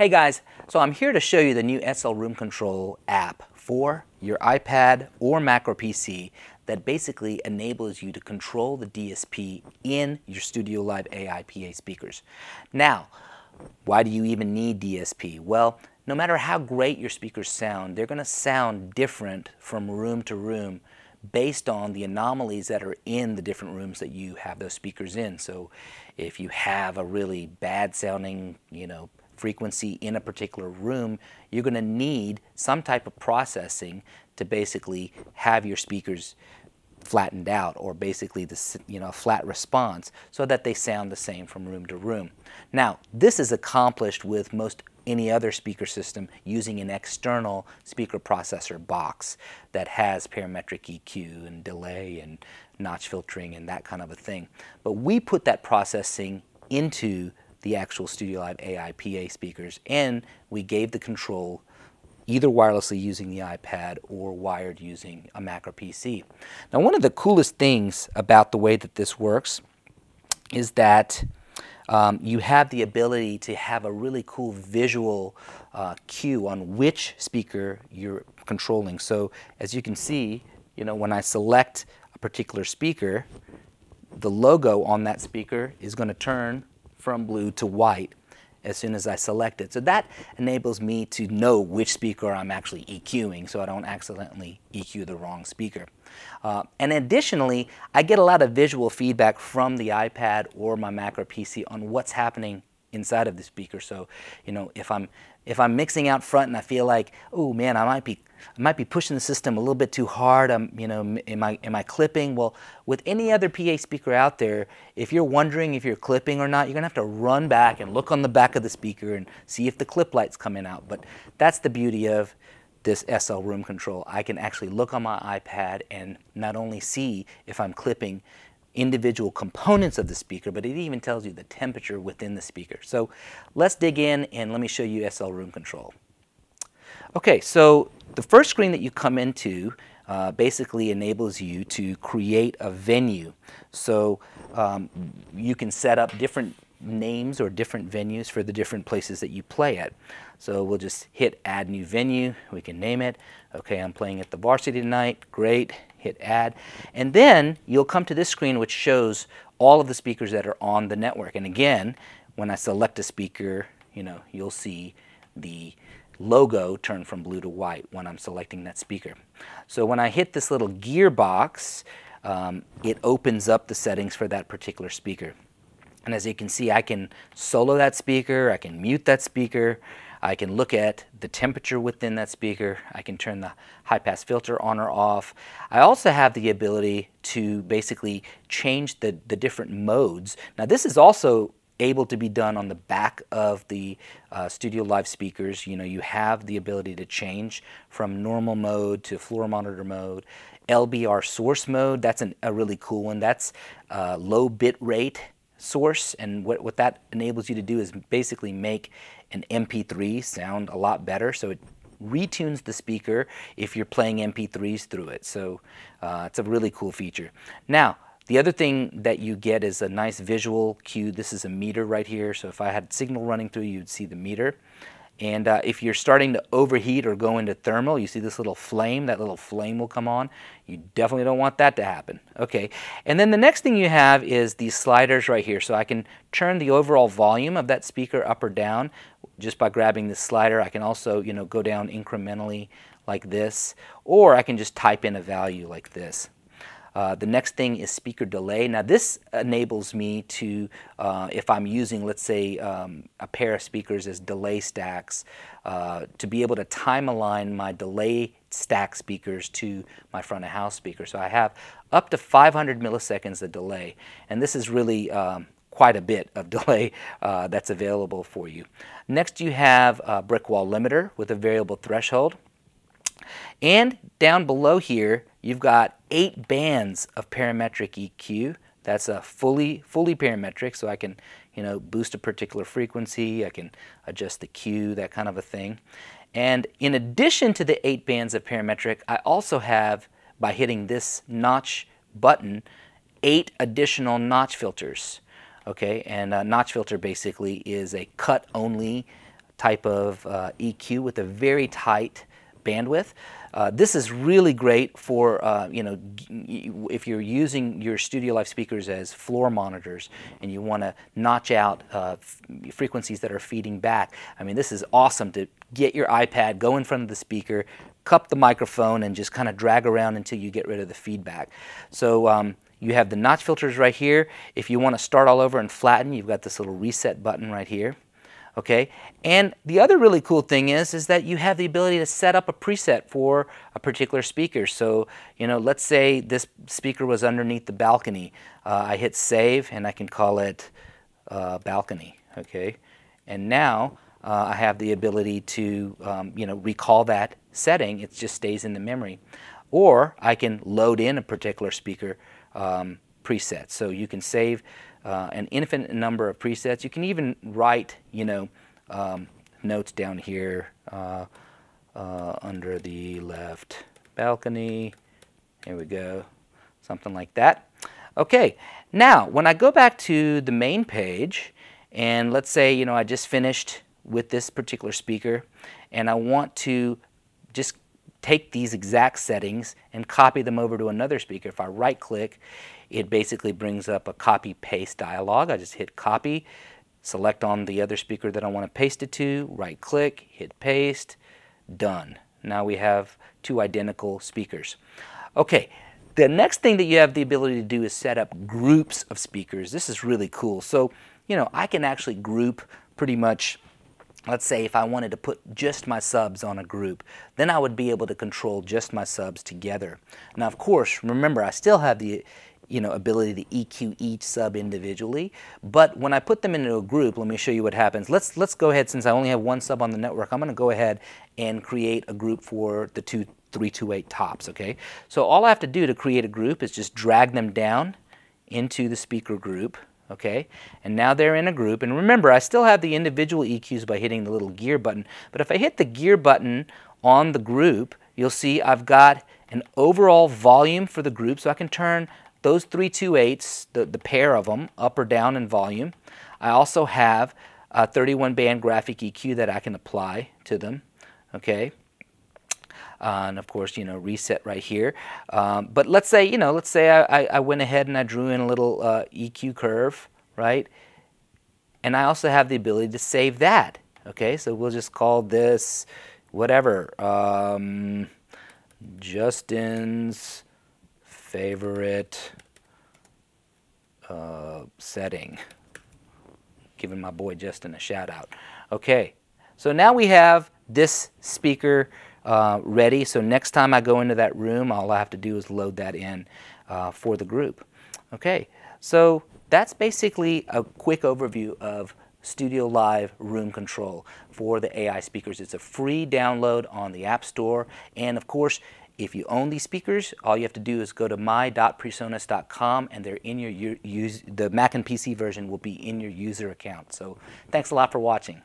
Hey guys, so I'm here to show you the new SL Room Control app for your iPad or Mac or PC that basically enables you to control the DSP in your Studio Live AI PA speakers. Now, why do you even need DSP? Well, no matter how great your speakers sound, they're going to sound different from room to room based on the anomalies that are in the different rooms that you have those speakers in. So if you have a really bad sounding, you know, frequency in a particular room, you're going to need some type of processing to basically have your speakers flattened out or basically the you know flat response so that they sound the same from room to room. Now this is accomplished with most any other speaker system using an external speaker processor box that has parametric EQ and delay and notch filtering and that kind of a thing. But we put that processing into the actual Studio Live AI PA speakers, and we gave the control either wirelessly using the iPad or wired using a Mac or PC. Now one of the coolest things about the way that this works is that um, you have the ability to have a really cool visual uh, cue on which speaker you're controlling. So as you can see, you know, when I select a particular speaker, the logo on that speaker is going to turn from blue to white as soon as I select it. So that enables me to know which speaker I'm actually EQing so I don't accidentally EQ the wrong speaker. Uh, and additionally, I get a lot of visual feedback from the iPad or my Mac or PC on what's happening inside of the speaker. So, you know, if I'm if I'm mixing out front and I feel like, oh man, I might be I might be pushing the system a little bit too hard. I'm, you know, am I am I clipping? Well, with any other PA speaker out there, if you're wondering if you're clipping or not, you're gonna have to run back and look on the back of the speaker and see if the clip light's coming out. But that's the beauty of this SL room control. I can actually look on my iPad and not only see if I'm clipping individual components of the speaker, but it even tells you the temperature within the speaker. So let's dig in and let me show you SL Room Control. Okay, so the first screen that you come into uh, basically enables you to create a venue. So um, you can set up different names or different venues for the different places that you play at. So we'll just hit add new venue, we can name it. Okay, I'm playing at the varsity tonight, great hit add. And then you'll come to this screen which shows all of the speakers that are on the network. And again, when I select a speaker, you know, you'll see the logo turn from blue to white when I'm selecting that speaker. So when I hit this little gear box, um, it opens up the settings for that particular speaker. And as you can see, I can solo that speaker, I can mute that speaker, I can look at the temperature within that speaker. I can turn the high pass filter on or off. I also have the ability to basically change the, the different modes. Now this is also able to be done on the back of the uh, Studio Live speakers. You know, you have the ability to change from normal mode to floor monitor mode. LBR source mode, that's an, a really cool one. That's uh, low bit rate source and what, what that enables you to do is basically make an MP3 sound a lot better. So it retunes the speaker if you're playing MP3s through it. So uh, it's a really cool feature. Now the other thing that you get is a nice visual cue. This is a meter right here. So if I had signal running through you'd see the meter and uh, if you're starting to overheat or go into thermal, you see this little flame, that little flame will come on. You definitely don't want that to happen. Okay, and then the next thing you have is these sliders right here. So I can turn the overall volume of that speaker up or down just by grabbing this slider. I can also, you know, go down incrementally like this, or I can just type in a value like this. Uh, the next thing is speaker delay. Now this enables me to, uh, if I'm using, let's say, um, a pair of speakers as delay stacks, uh, to be able to time align my delay stack speakers to my front of house speaker. So I have up to 500 milliseconds of delay, and this is really um, quite a bit of delay uh, that's available for you. Next you have a brick wall limiter with a variable threshold. And down below here, you've got eight bands of parametric EQ. That's a fully fully parametric, so I can you know boost a particular frequency. I can adjust the Q, that kind of a thing. And in addition to the eight bands of parametric, I also have by hitting this notch button eight additional notch filters. Okay, and a notch filter basically is a cut only type of uh, EQ with a very tight bandwidth. Uh, this is really great for, uh, you know, if you're using your Studio Live speakers as floor monitors and you want to notch out uh, frequencies that are feeding back. I mean, this is awesome to get your iPad, go in front of the speaker, cup the microphone, and just kind of drag around until you get rid of the feedback. So um, you have the notch filters right here. If you want to start all over and flatten, you've got this little reset button right here okay? And the other really cool thing is, is that you have the ability to set up a preset for a particular speaker. So, you know, let's say this speaker was underneath the balcony. Uh, I hit save and I can call it uh, balcony, okay? And now uh, I have the ability to, um, you know, recall that setting. It just stays in the memory. Or I can load in a particular speaker um, preset. So you can save uh, an infinite number of presets. You can even write, you know, um, notes down here uh, uh, under the left balcony. Here we go, something like that. Okay, now when I go back to the main page, and let's say, you know, I just finished with this particular speaker, and I want to just take these exact settings and copy them over to another speaker. If I right click, it basically brings up a copy paste dialog. I just hit copy, select on the other speaker that I want to paste it to, right click, hit paste, done. Now we have two identical speakers. Okay, the next thing that you have the ability to do is set up groups of speakers. This is really cool. So, you know, I can actually group pretty much let's say if I wanted to put just my subs on a group, then I would be able to control just my subs together. Now, of course, remember, I still have the you know, ability to EQ each sub individually. But when I put them into a group, let me show you what happens. Let's, let's go ahead, since I only have one sub on the network, I'm going to go ahead and create a group for the two 328 tops, okay? So all I have to do to create a group is just drag them down into the speaker group, okay? And now they're in a group. And remember, I still have the individual EQs by hitting the little gear button. But if I hit the gear button on the group, you'll see I've got an overall volume for the group. So I can turn those three 328s, the, the pair of them, up or down in volume. I also have a 31 band graphic EQ that I can apply to them, okay? Uh, and of course, you know, reset right here. Um, but let's say, you know, let's say I, I, went ahead and I drew in a little uh, EQ curve, right? And I also have the ability to save that, okay? So we'll just call this whatever, um, Justin's favorite uh, setting. Giving my boy Justin a shout out. Okay, so now we have this speaker uh, ready. So next time I go into that room, all I have to do is load that in uh, for the group. Okay, so that's basically a quick overview of Studio Live Room Control for the AI speakers. It's a free download on the App Store. And of course, if you own these speakers, all you have to do is go to my.presonus.com and they're in your use the Mac and PC version will be in your user account. So thanks a lot for watching.